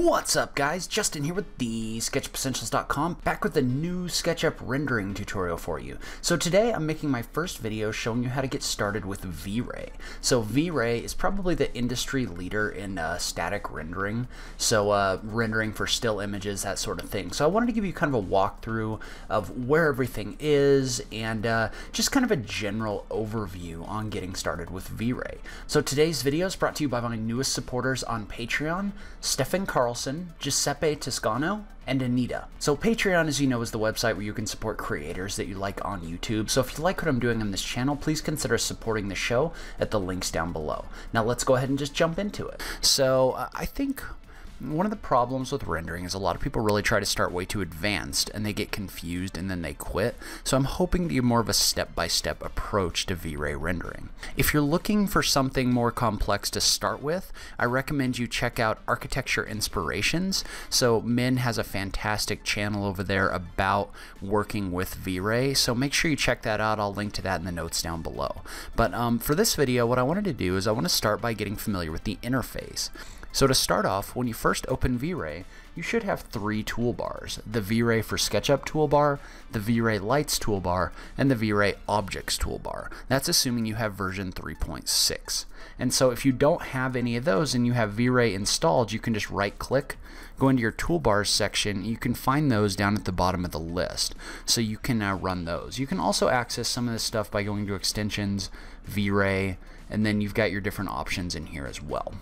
What's up guys, Justin here with the SketchUpEssentials.com, back with a new SketchUp rendering tutorial for you. So today I'm making my first video showing you how to get started with V-Ray. So V-Ray is probably the industry leader in uh, static rendering, so uh, rendering for still images, that sort of thing. So I wanted to give you kind of a walkthrough of where everything is and uh, just kind of a general overview on getting started with V-Ray. So today's video is brought to you by my newest supporters on Patreon, Stefan Carlson, Giuseppe Toscano, and Anita. So Patreon, as you know, is the website where you can support creators that you like on YouTube. So if you like what I'm doing on this channel, please consider supporting the show at the links down below. Now let's go ahead and just jump into it. So uh, I think one of the problems with rendering is a lot of people really try to start way too advanced and they get confused and then they quit. So I'm hoping to give more of a step-by-step -step approach to V-Ray rendering. If you're looking for something more complex to start with, I recommend you check out Architecture Inspirations. So Min has a fantastic channel over there about working with V-Ray. So make sure you check that out. I'll link to that in the notes down below. But um, for this video, what I wanted to do is I want to start by getting familiar with the interface. So to start off, when you first open V-Ray, you should have three toolbars. The V-Ray for SketchUp toolbar, the V-Ray Lights toolbar, and the V-Ray Objects toolbar. That's assuming you have version 3.6. And so if you don't have any of those and you have V-Ray installed, you can just right click, go into your toolbars section, you can find those down at the bottom of the list. So you can uh, run those. You can also access some of this stuff by going to extensions, V-Ray, and then you've got your different options in here as well.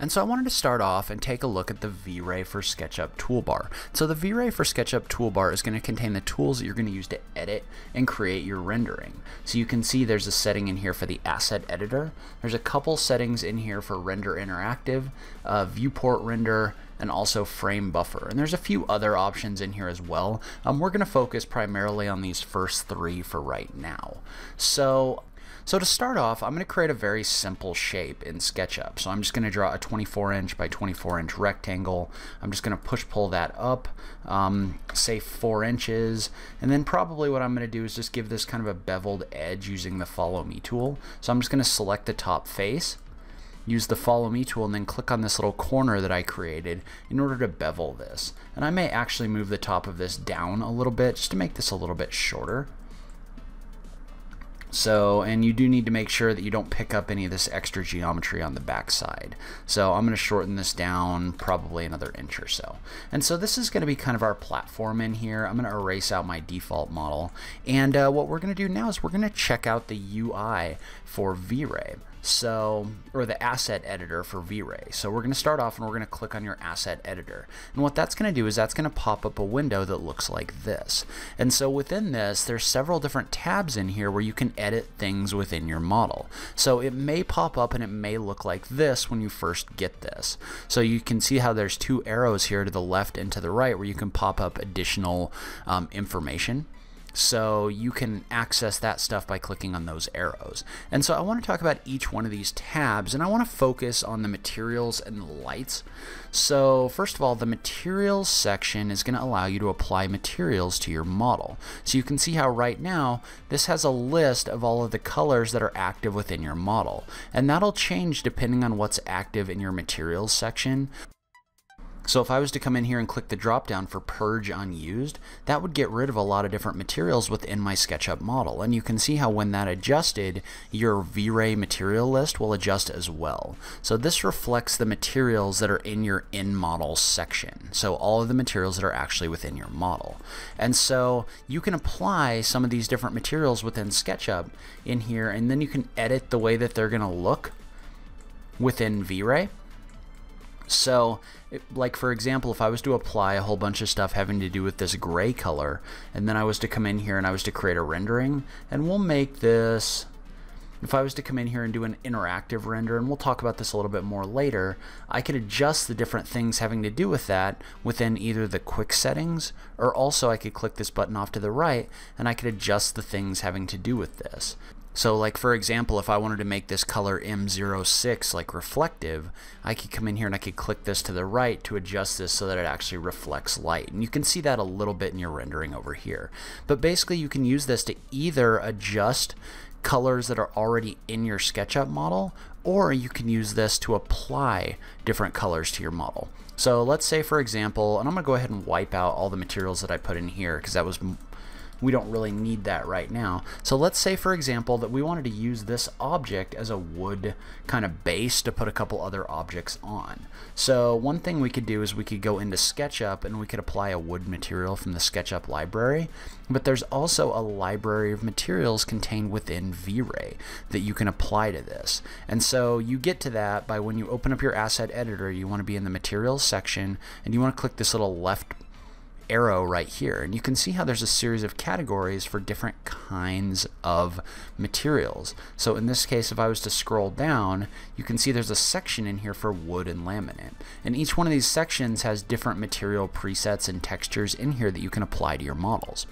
And so I wanted to start off and take a look at the V-Ray for SketchUp toolbar. So the V-Ray for SketchUp toolbar is going to contain the tools that you're going to use to edit and create your rendering. So you can see there's a setting in here for the asset editor. There's a couple settings in here for render interactive, uh, viewport render, and also frame buffer. And there's a few other options in here as well. Um, we're going to focus primarily on these first three for right now. So so to start off, I'm going to create a very simple shape in SketchUp. So I'm just going to draw a 24 inch by 24 inch rectangle. I'm just going to push pull that up, um, say 4 inches, and then probably what I'm going to do is just give this kind of a beveled edge using the follow me tool. So I'm just going to select the top face, use the follow me tool and then click on this little corner that I created in order to bevel this. And I may actually move the top of this down a little bit just to make this a little bit shorter. So, and you do need to make sure that you don't pick up any of this extra geometry on the back side. So I'm going to shorten this down probably another inch or so. And so this is going to be kind of our platform in here. I'm going to erase out my default model. And uh, what we're going to do now is we're going to check out the UI for V-Ray so or the asset editor for V-Ray. So we're going to start off and we're going to click on your asset editor. And what that's going to do is that's going to pop up a window that looks like this. And so within this, there's several different tabs in here where you can edit things within your model. So it may pop up and it may look like this when you first get this. So you can see how there's two arrows here to the left and to the right where you can pop up additional um, information. So you can access that stuff by clicking on those arrows. And so I want to talk about each one of these tabs and I want to focus on the materials and the lights. So first of all, the materials section is going to allow you to apply materials to your model. So you can see how right now this has a list of all of the colors that are active within your model. And that'll change depending on what's active in your materials section. So if I was to come in here and click the drop down for purge unused, that would get rid of a lot of different materials within my SketchUp model. And you can see how when that adjusted, your V-Ray material list will adjust as well. So this reflects the materials that are in your in model section. So all of the materials that are actually within your model. And so you can apply some of these different materials within SketchUp in here and then you can edit the way that they're going to look within V-Ray. So, like for example, if I was to apply a whole bunch of stuff having to do with this gray color, and then I was to come in here and I was to create a rendering, and we'll make this, if I was to come in here and do an interactive render, and we'll talk about this a little bit more later, I could adjust the different things having to do with that within either the quick settings, or also I could click this button off to the right, and I could adjust the things having to do with this. So like for example, if I wanted to make this color M06 like reflective, I could come in here and I could click this to the right to adjust this so that it actually reflects light. And you can see that a little bit in your rendering over here. But basically you can use this to either adjust colors that are already in your SketchUp model or you can use this to apply different colors to your model. So let's say, for example, and I'm going to go ahead and wipe out all the materials that I put in here because that was we don't really need that right now. So let's say, for example, that we wanted to use this object as a wood kind of base to put a couple other objects on. So one thing we could do is we could go into SketchUp and we could apply a wood material from the SketchUp library, but there's also a library of materials contained within V-Ray that you can apply to this. And so you get to that by when you open up your asset editor, you want to be in the materials section and you want to click this little left arrow right here and you can see how there's a series of categories for different kinds of materials so in this case if I was to scroll down you can see there's a section in here for wood and laminate and each one of these sections has different material presets and textures in here that you can apply to your models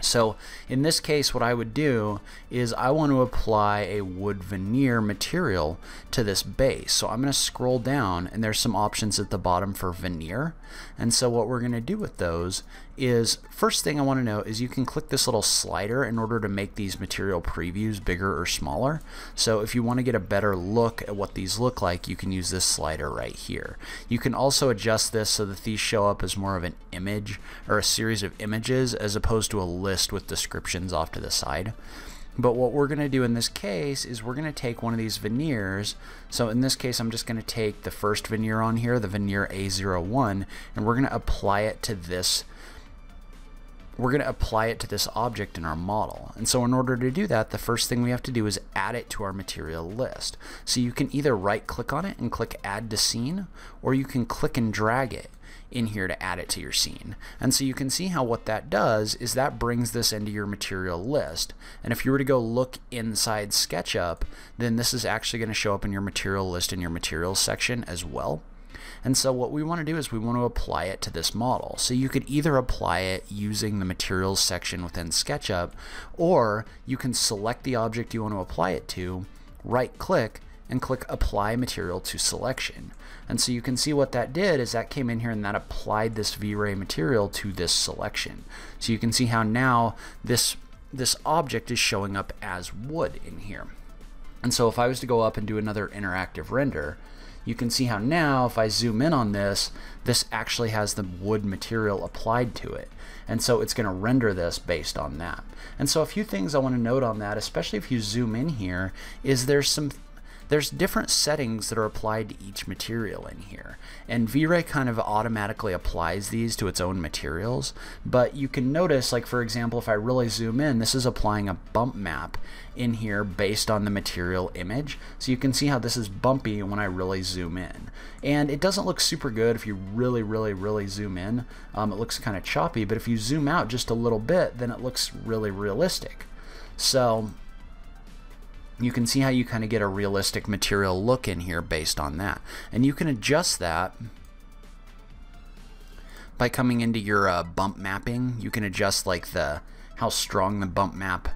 so in this case what I would do is I want to apply a wood veneer material to this base. So I'm going to scroll down and there's some options at the bottom for veneer. And so what we're going to do with those is first thing I want to know is you can click this little slider in order to make these material previews bigger or smaller. So if you want to get a better look at what these look like, you can use this slider right here. You can also adjust this so that these show up as more of an image or a series of images as opposed to a list with descriptions off to the side. But what we're going to do in this case is we're going to take one of these veneers. So in this case, I'm just going to take the first veneer on here, the veneer A01, and we're going to apply it to this we're going to apply it to this object in our model. And so in order to do that, the first thing we have to do is add it to our material list. So you can either right click on it and click add to scene, or you can click and drag it in here to add it to your scene. And so you can see how what that does is that brings this into your material list. And if you were to go look inside SketchUp, then this is actually going to show up in your material list in your materials section as well. And so what we want to do is we want to apply it to this model. So you could either apply it using the materials section within SketchUp, or you can select the object you want to apply it to, right click, and click apply material to selection. And so you can see what that did is that came in here and that applied this V-Ray material to this selection. So you can see how now this this object is showing up as wood in here. And so if I was to go up and do another interactive render, you can see how now if I zoom in on this, this actually has the wood material applied to it. And so it's going to render this based on that. And so a few things I want to note on that, especially if you zoom in here, is there's some there's different settings that are applied to each material in here. And V-Ray kind of automatically applies these to its own materials, but you can notice, like for example, if I really zoom in, this is applying a bump map in here based on the material image. So you can see how this is bumpy when I really zoom in. And it doesn't look super good if you really, really, really zoom in. Um, it looks kind of choppy, but if you zoom out just a little bit, then it looks really realistic. So you can see how you kind of get a realistic material look in here based on that. And you can adjust that by coming into your uh, bump mapping. You can adjust like the how strong the bump map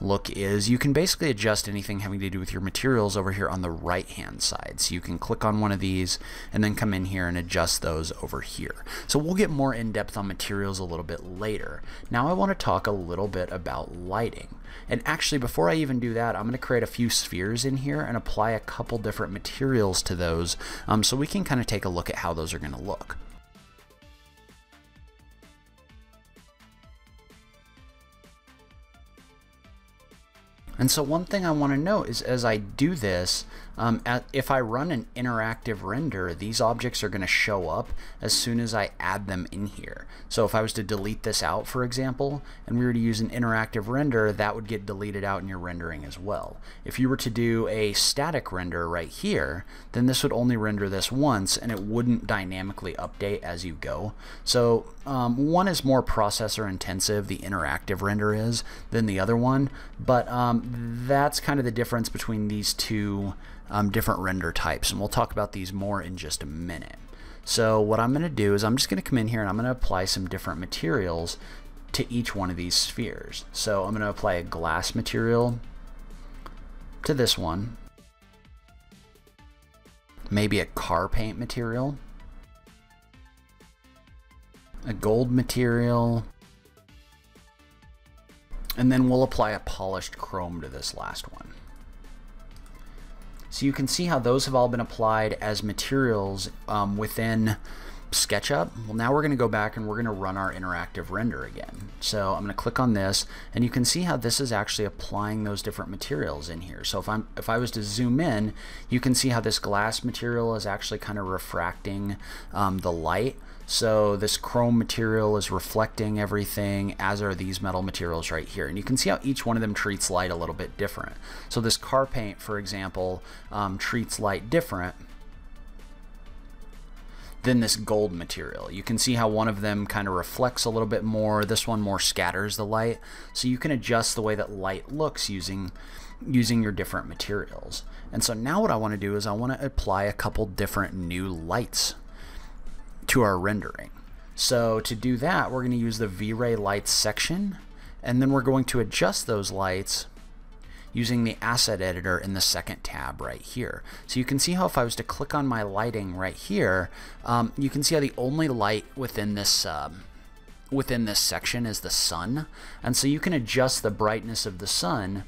look is you can basically adjust anything having to do with your materials over here on the right hand side. So you can click on one of these and then come in here and adjust those over here. So we'll get more in depth on materials a little bit later. Now I want to talk a little bit about lighting. And actually before I even do that I'm going to create a few spheres in here and apply a couple different materials to those um, so we can kind of take a look at how those are going to look. And so one thing I want to note is as I do this, um, at, if I run an interactive render, these objects are going to show up as soon as I add them in here. So if I was to delete this out, for example, and we were to use an interactive render, that would get deleted out in your rendering as well. If you were to do a static render right here, then this would only render this once and it wouldn't dynamically update as you go. So um, one is more processor intensive, the interactive render is, than the other one, but um, that's kind of the difference between these two um, different render types, and we'll talk about these more in just a minute. So what I'm going to do is I'm just going to come in here and I'm going to apply some different materials to each one of these spheres. So I'm going to apply a glass material to this one, maybe a car paint material, a gold material, and then we'll apply a polished chrome to this last one. So you can see how those have all been applied as materials um, within SketchUp. Well, now we're going to go back and we're going to run our interactive render again. So I'm going to click on this, and you can see how this is actually applying those different materials in here. So if I'm if I was to zoom in, you can see how this glass material is actually kind of refracting um, the light. So this chrome material is reflecting everything, as are these metal materials right here. And you can see how each one of them treats light a little bit different. So this car paint, for example, um, treats light different than this gold material. You can see how one of them kind of reflects a little bit more. This one more scatters the light. So you can adjust the way that light looks using using your different materials. And so now what I want to do is I want to apply a couple different new lights to our rendering. So to do that, we're going to use the V-Ray lights section, and then we're going to adjust those lights using the asset editor in the second tab right here. So you can see how if I was to click on my lighting right here, um, you can see how the only light within this um, within this section is the sun. And so you can adjust the brightness of the sun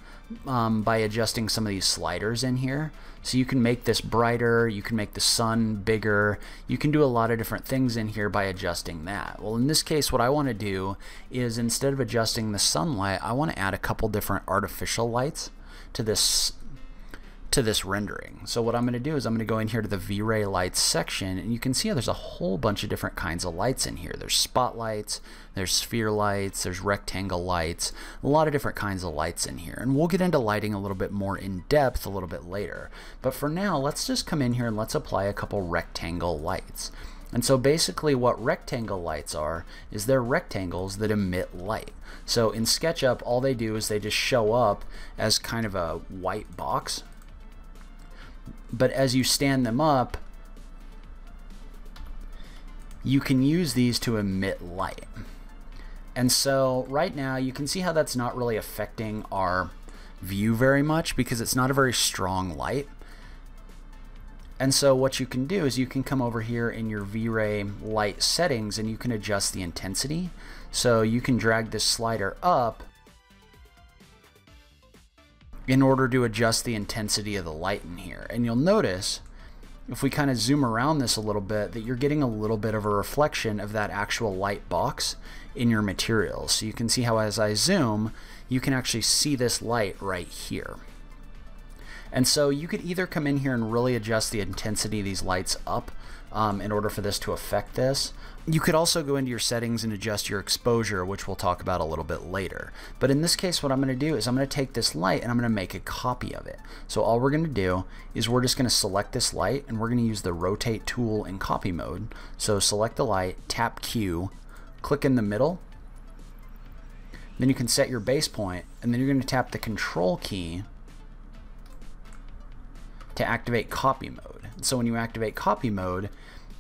um, by adjusting some of these sliders in here. So you can make this brighter, you can make the sun bigger, you can do a lot of different things in here by adjusting that. Well in this case what I want to do is instead of adjusting the sunlight I want to add a couple different artificial lights to this to this rendering. So what I'm going to do is I'm going to go in here to the V-Ray lights section and you can see there's a whole bunch of different kinds of lights in here. There's spotlights, there's sphere lights, there's rectangle lights, a lot of different kinds of lights in here. And we'll get into lighting a little bit more in depth a little bit later. But for now, let's just come in here and let's apply a couple rectangle lights. And so basically what rectangle lights are is they're rectangles that emit light. So in SketchUp all they do is they just show up as kind of a white box. But as you stand them up you can use these to emit light. And so right now you can see how that's not really affecting our view very much because it's not a very strong light. And so what you can do is you can come over here in your V-Ray light settings and you can adjust the intensity. So you can drag this slider up in order to adjust the intensity of the light in here. And you'll notice if we kind of zoom around this a little bit that you're getting a little bit of a reflection of that actual light box in your materials. So you can see how as I zoom, you can actually see this light right here. And so you could either come in here and really adjust the intensity of these lights up um, in order for this to affect this. You could also go into your settings and adjust your exposure, which we'll talk about a little bit later. But in this case, what I'm going to do is I'm going to take this light and I'm going to make a copy of it. So all we're going to do is we're just going to select this light and we're going to use the rotate tool in copy mode. So select the light, tap Q, click in the middle, then you can set your base point, and then you're going to tap the control key to activate copy mode. So when you activate copy mode,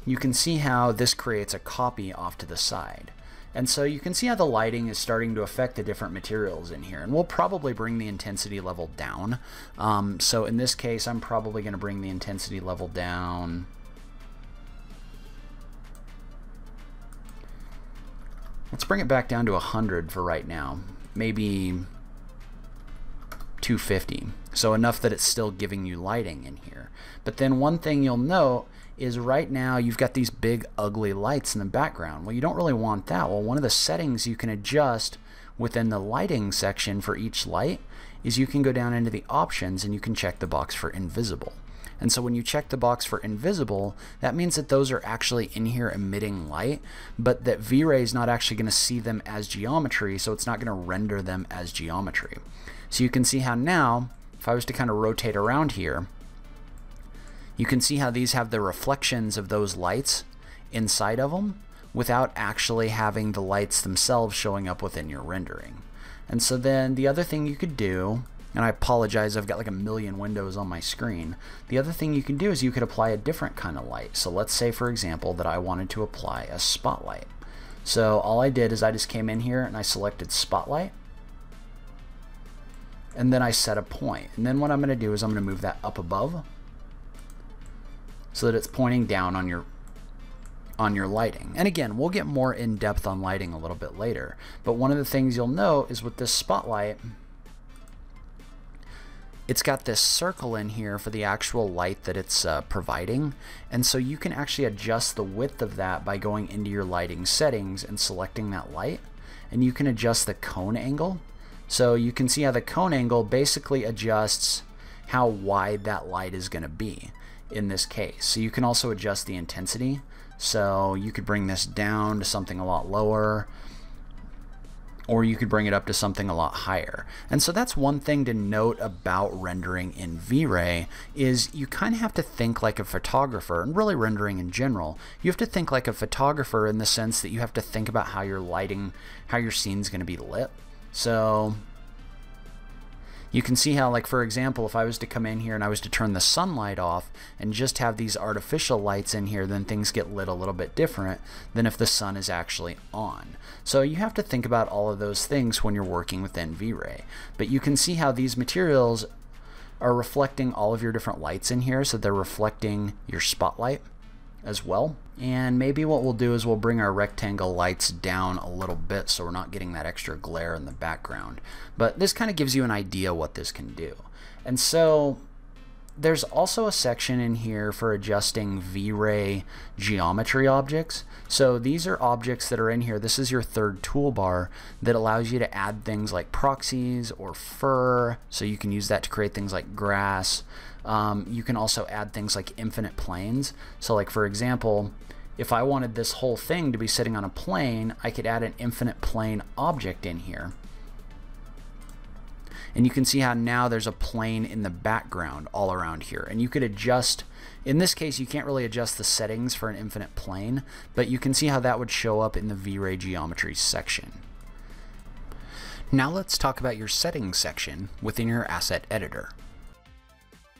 you can see how this creates a copy off to the side. And so you can see how the lighting is starting to affect the different materials in here. And we'll probably bring the intensity level down. Um, so in this case, I'm probably going to bring the intensity level down. Let's bring it back down to 100 for right now. Maybe 250. So enough that it's still giving you lighting in here. But then one thing you'll note is right now you've got these big ugly lights in the background. Well, you don't really want that. Well, one of the settings you can adjust within the lighting section for each light is you can go down into the options and you can check the box for invisible. And so when you check the box for invisible, that means that those are actually in here emitting light, but that V-Ray is not actually going to see them as geometry, so it's not going to render them as geometry. So you can see how now, if I was to kind of rotate around here, you can see how these have the reflections of those lights inside of them without actually having the lights themselves showing up within your rendering. And so then the other thing you could do, and I apologize, I've got like a million windows on my screen. The other thing you can do is you could apply a different kind of light. So let's say, for example, that I wanted to apply a spotlight. So all I did is I just came in here and I selected spotlight and then I set a point. And then what I'm going to do is I'm going to move that up above so that it's pointing down on your on your lighting. And again, we'll get more in depth on lighting a little bit later. But one of the things you'll note is with this spotlight, it's got this circle in here for the actual light that it's uh, providing. And so you can actually adjust the width of that by going into your lighting settings and selecting that light. And you can adjust the cone angle. So you can see how the cone angle basically adjusts how wide that light is going to be in this case. So you can also adjust the intensity. So you could bring this down to something a lot lower or you could bring it up to something a lot higher. And so that's one thing to note about rendering in V-Ray is you kind of have to think like a photographer and really rendering in general. You have to think like a photographer in the sense that you have to think about how your lighting, how your scene's going to be lit. So you can see how, like, for example, if I was to come in here and I was to turn the sunlight off and just have these artificial lights in here, then things get lit a little bit different than if the sun is actually on. So you have to think about all of those things when you're working within V-Ray. But you can see how these materials are reflecting all of your different lights in here, so they're reflecting your spotlight as well. And maybe what we'll do is we'll bring our rectangle lights down a little bit so we're not getting that extra glare in the background. But this kind of gives you an idea what this can do. And so there's also a section in here for adjusting V-Ray geometry objects. So these are objects that are in here. This is your third toolbar that allows you to add things like proxies or fur. So you can use that to create things like grass. Um, you can also add things like infinite planes. So like for example, if I wanted this whole thing to be sitting on a plane, I could add an infinite plane object in here. And you can see how now there's a plane in the background all around here. And you could adjust, in this case, you can't really adjust the settings for an infinite plane, but you can see how that would show up in the V-Ray geometry section. Now let's talk about your settings section within your asset editor.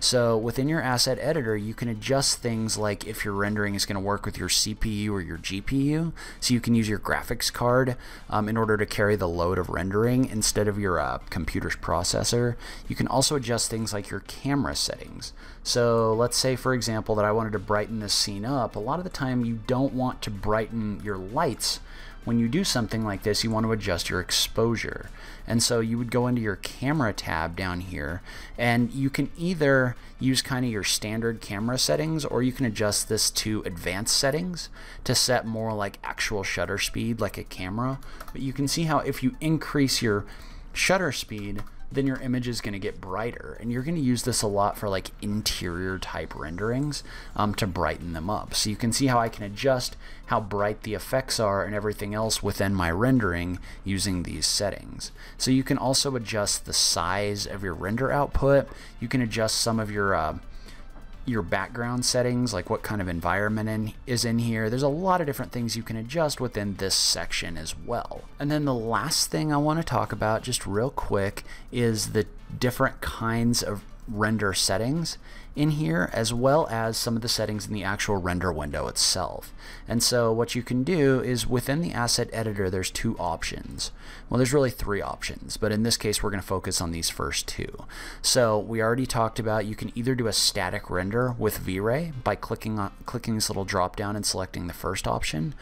So within your asset editor, you can adjust things like if your rendering is going to work with your CPU or your GPU. So you can use your graphics card um, in order to carry the load of rendering instead of your uh, computer's processor. You can also adjust things like your camera settings. So let's say, for example, that I wanted to brighten this scene up. A lot of the time you don't want to brighten your lights when you do something like this, you want to adjust your exposure. And so you would go into your camera tab down here, and you can either use kind of your standard camera settings, or you can adjust this to advanced settings to set more like actual shutter speed like a camera. But you can see how if you increase your shutter speed, then your image is going to get brighter. And you're going to use this a lot for like interior type renderings um, to brighten them up. So you can see how I can adjust how bright the effects are and everything else within my rendering using these settings. So you can also adjust the size of your render output. You can adjust some of your uh, your background settings, like what kind of environment in, is in here. There's a lot of different things you can adjust within this section as well. And then the last thing I want to talk about just real quick is the different kinds of render settings in here as well as some of the settings in the actual render window itself. And so what you can do is within the asset editor there's two options. Well there's really three options but in this case we're going to focus on these first two. So we already talked about you can either do a static render with V-Ray by clicking on clicking this little drop down and selecting the first option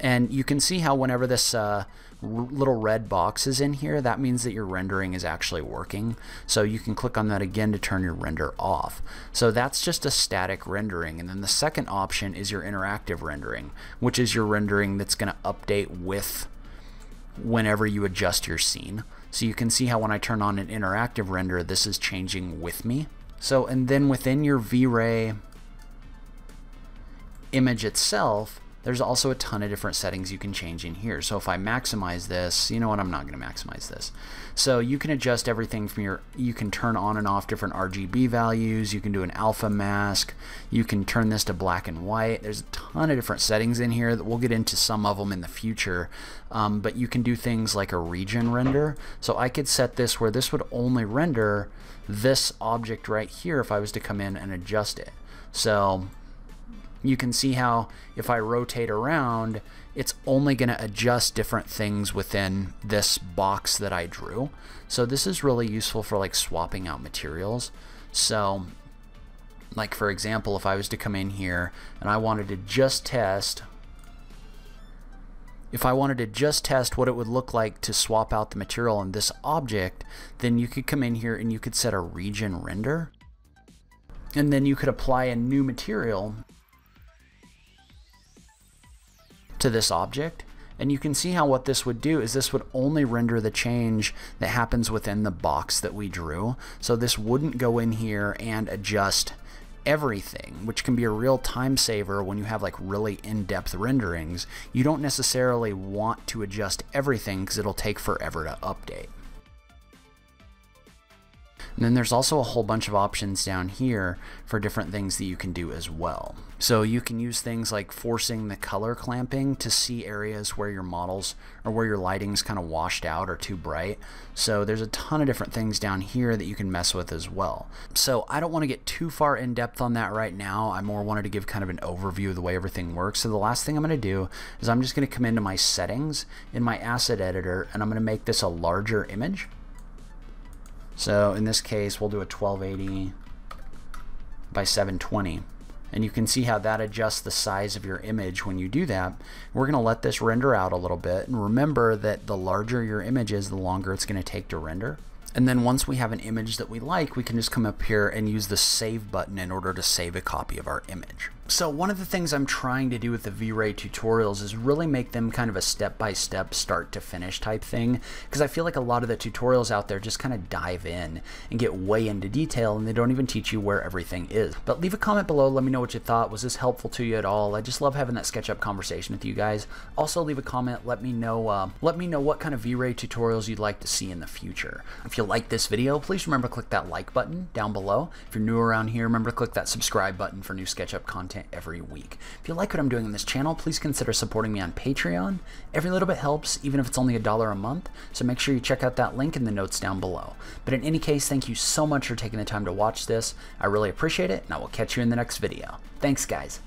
and you can see how whenever this uh, little red box is in here, that means that your rendering is actually working. So you can click on that again to turn your render off. So that's just a static rendering. And then the second option is your interactive rendering, which is your rendering that's going to update with whenever you adjust your scene. So you can see how when I turn on an interactive render, this is changing with me. So, and then within your V-Ray image itself, there's also a ton of different settings you can change in here. So if I maximize this, you know what, I'm not going to maximize this. So you can adjust everything from your, you can turn on and off different RGB values, you can do an alpha mask, you can turn this to black and white. There's a ton of different settings in here that we'll get into some of them in the future. Um, but you can do things like a region render. So I could set this where this would only render this object right here if I was to come in and adjust it. So you can see how if I rotate around, it's only going to adjust different things within this box that I drew. So this is really useful for like swapping out materials. So like for example, if I was to come in here and I wanted to just test If I wanted to just test what it would look like to swap out the material in this object, then you could come in here and you could set a region render. And then you could apply a new material to this object. And you can see how what this would do is this would only render the change that happens within the box that we drew. So this wouldn't go in here and adjust everything, which can be a real time saver when you have like really in-depth renderings. You don't necessarily want to adjust everything because it'll take forever to update. And then there's also a whole bunch of options down here for different things that you can do as well. So you can use things like forcing the color clamping to see areas where your models or where your lighting's kind of washed out or too bright. So there's a ton of different things down here that you can mess with as well. So I don't want to get too far in depth on that right now. I more wanted to give kind of an overview of the way everything works. So the last thing I'm going to do is I'm just going to come into my settings in my asset editor and I'm going to make this a larger image. So in this case, we'll do a 1280 by 720. And you can see how that adjusts the size of your image when you do that. We're going to let this render out a little bit. And remember that the larger your image is, the longer it's going to take to render. And then once we have an image that we like, we can just come up here and use the save button in order to save a copy of our image. So one of the things I'm trying to do with the V-Ray tutorials is really make them kind of a step-by-step start to finish type thing because I feel like a lot of the tutorials out there just kind of dive in and get way into detail and they don't even teach you where everything is. But leave a comment below, let me know what you thought. Was this helpful to you at all? I just love having that SketchUp conversation with you guys. Also leave a comment, let me know uh, let me know what kind of V-Ray tutorials you'd like to see in the future. If you like this video, please remember to click that like button down below. If you're new around here, remember to click that subscribe button for new SketchUp content content every week. If you like what I'm doing in this channel, please consider supporting me on Patreon. Every little bit helps, even if it's only a dollar a month, so make sure you check out that link in the notes down below. But in any case, thank you so much for taking the time to watch this. I really appreciate it, and I will catch you in the next video. Thanks, guys.